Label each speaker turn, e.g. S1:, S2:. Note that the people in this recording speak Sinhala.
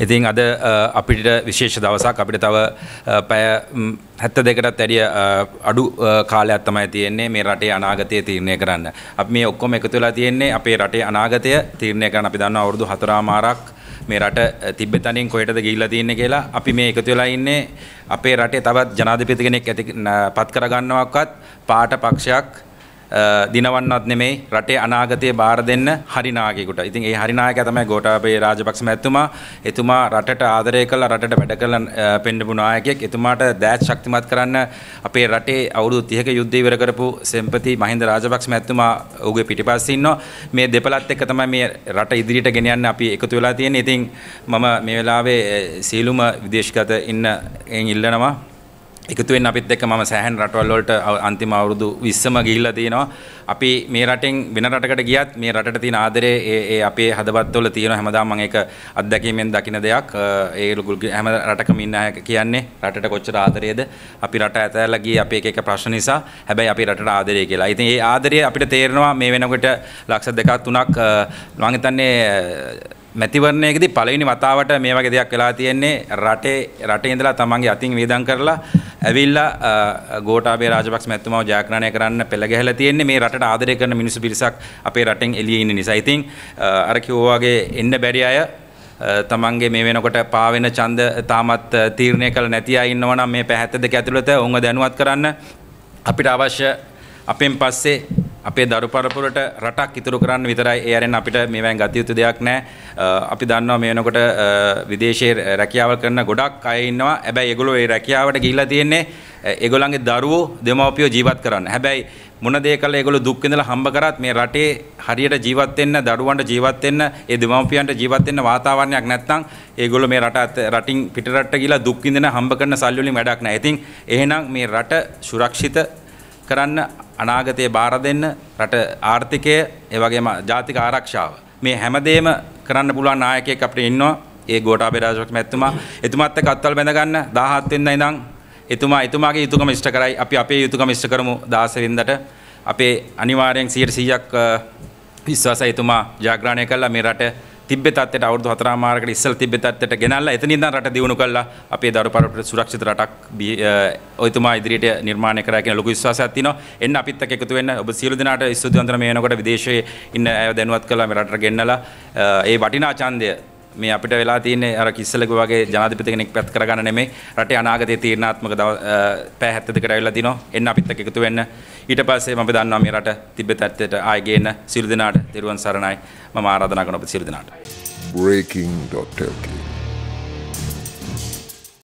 S1: ඉතින් අද අපිට විශේෂ දවසක් අපිට තව පැය හැත්ත දෙකටත් ඇඩිය අඩු කාලයක් තමයි තියෙන්නේ මේ රටේ අනාගතය තීරණය කරන්න. අපි මේ ඔක්කොම එකතු වෙලා තියෙන්නේ අපේ රටේ අනාගතය තීරණය කරන්න අපි දන්නවා අවුරුදු හතරමාරක් මේ රට තිබ්බතනින් කොහෙටද ගිහිල්ලා තියෙන්නේ කියලා අපි මේ එකතු වෙලා ඉන්නේ අපේ රටේ තවත් ජනාධිපති කෙනෙක් ඇති පත් කරගන්නවක්වත් පාට පක්ෂයක් දිනවන්නත් නෙමෙයි රටේ අනාගතය බාර දෙන්න හරිනායකයෙකුට. ඉතින් ඒ හරිනායකයා තමයි ගෝඨාභය රාජපක්ෂ මහත්මයා. එතුමා රටට ආදරය කළා රටට වැඩ කළ පෙන්නපු නායකයෙක්. එතුමාට දෑත් ශක්තිමත් කරන්න අපේ රටේ අවුරුදු 30ක යුද්ධය ඉවර කරපු සෙම්පති මහින්ද රාජපක්ෂ මහත්මයා ඔහුගේ පිටිපස්සේ ඉන්නවා. මේ දෙපළත් එක්ක තමයි මේ රට ඉදිරියට ගෙන යන්න අපි එකතු වෙලා තියෙන්නේ. ඉතින් මම මේ වෙලාවේ සීලුම විදේශගත ඉන්න ඉල්ලනවා එකතු වෙන්න අපිත් එක්ක මම සෑහෙන රටවල් වලට අන්තිම අවුරුදු 20ම ගිහිල්ලා තියෙනවා. අපි මේ රටෙන් වෙන රටකට ගියත් මේ රටට තියෙන ආදරේ ඒ ඒ අපේ හදවත්වල තියෙනවා හැමදාම මම ඒක අත්දැකීමෙන් දකින දෙයක්. ඒ හැම රටකම ඉන්න අය කියන්නේ රටට කොච්චර ආදරේද අපි රට ඇතැල්ලා ගියේ අපේ එක එක ප්‍රශ්න නිසා. හැබැයි අපි රටට ආදරේ කියලා. ඉතින් ඒ ආදරය අපිට තේරෙනවා මේ වෙනකොට ලක්ෂ දෙකක් තුනක් මම හිතන්නේ මැතිවරණයකදී පළවෙනි වතාවට මේ වගේ දෙයක් වෙලා තියෙන්නේ රටේ රටේ ඉඳලා තමන්ගේ අතින් වේදම් කරලා ඇවිල්ලා ගෝඨාභය රාජපක්ෂ මැතිතුමාව ජයග්‍රහණය කරන්න පෙළ ගැහලා තියෙන්නේ මේ රටට ආදරය කරන මිනිස්සු පිරිසක් අපේ රටෙන් එළියේ ඉන්න නිසා. ඉතින් අර කිව්වා වගේ එන්න බැරි අය තමන්ගේ මේ වෙනකොට පාවෙන ඡන්ද තාමත් තීරණය කළ නැති අය ඉන්නවා නම් මේ පැහැත්ත දෙක ඇතුළත ඔවුන්ව දැනුවත් කරන්න අපිට අවශ්‍ය අපෙන් පස්සේ අපේ දරු පරපුරට රටක් ඉතුරු කරන්න විතරයි ඒ අරෙන් අපිට මේවැන් ගත යුතු දෙයක් නැහැ. අපි දන්නවා මේ වෙනකොට විදේශයේ රැකියාවල් කරන ගොඩක් අය ඉන්නවා. හැබැයි ඒගොල්ලෝ ඒ රැකියාවට ගිහිල්ලා තියෙන්නේ ඒගොල්ලන්ගේ දරුවෝ දෙමව්පියෝ ජීවත් කරන්න. හැබැයි මොන දේ කළා ඒගොල්ලෝ දුක් විඳලා හම්බ කරත් මේ රටේ හරියට ජීවත් වෙන්න දරුවන්ට ජීවත් වෙන්න ඒ දෙමව්පියන්ට ජීවත් වෙන්න වාතාවරණයක් නැත්නම් ඒගොල්ලෝ මේ රට රටින් පිටරටට ගිහිලා දුක් විඳින හම්බ කරන සල්ලි වලින් වැඩක් නැහැ. ඉතින් එහෙනම් මේ රට සුරක්ෂිත කරන්න අනාගතයේ බාර දෙන්න රට ආර්ථිකය ඒ වගේම ජාතික ආරක්ෂාව. මේ හැමදේම කරන්න පුළුවන් නායකයෙක් අපිට ඉන්නවා. ඒ ගෝඨාභය රාජපක්ෂ මැතිතුමා. එතුමාත් එක්ක අත්වල බැඳ ගන්න 17 වෙනිදා ඉඳන් එතුමා එතුමාගේ යුතුයකම ඉෂ්ට කරයි. අපි අපේ යුතුයකම ඉෂ්ට කරමු 16 වෙනිදාට අපේ අනිවාර්යෙන් 100%ක් විශ්වාසයි එතුමා ජයග්‍රහණය කළා. මේ රට තිබ්බේ තත්ත්වයට අවුරුදු 4 මාරකට ඉස්සෙල්ලා තිබ්බේ තත්ත්වයට ගෙනල්ලා එතනින් ඉඳන් රට දියුණු කළා. අපේ දරු පරපුරට සුරක්ෂිත රටක් ඔයතුමා ඉදිරියට නිර්මාණය කරා කියන ලොකු විශ්වාසයක් තියෙනවා. එන්න අපිත් එක්ක එකතු වෙන්න ඔබ සියලු දෙනාට ස්තුති වන්දන මේ වෙනකොට විදේශයේ ඉන්න අය දැනුවත් කළා මේ රටට ගෙන්නලා. ඒ වටිනා ඡන්දය මේ අපිට වෙලා තියෙන්නේ අර කිස්සලක වගේ ජනාධිපති කෙනෙක් පැත් කරගන්න නෙමෙයි. රටේ අනාගතයේ තීරණාත්මක පැය 72කට ඇවිල්ලා තිනවා එන්න අපිත් එක්ක එකතු වෙන්න. ඊට පස්සේ මම දන්නවා මේ රට තිබ්බේ තත්ත්වයට ආයෙ ගේන්න. සියලු දෙනාට දරුවන් සරණයි. මම ආරාධනා කරනවා සියලු දෙනාට.
S2: Breaking.lk